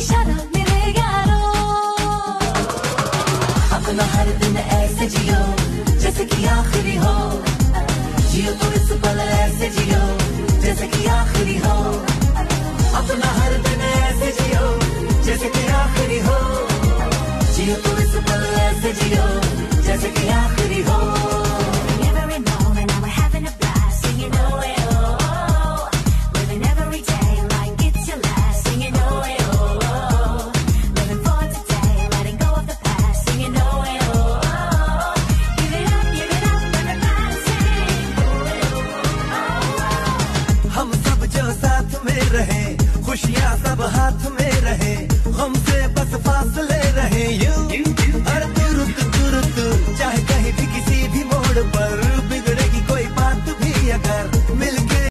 इशारा मेरे यारो अपना हर दिन ऐसे जियो, जैसे कि आखिरी हो। जियो तो इस पल ऐसे जियो, जैसे कि आखिरी हो। अपना हर दिन ऐसे जियो, जैसे कि आखिरी हो। जियो तो इस पल ऐसे जियो, जैसे कि रहे, खुशियाँ सब हाथ में रहे, हमसे बस फासले रहे। यू अरे तुरुत तुरुत चाहे कहीं भी किसी भी मोड़ पर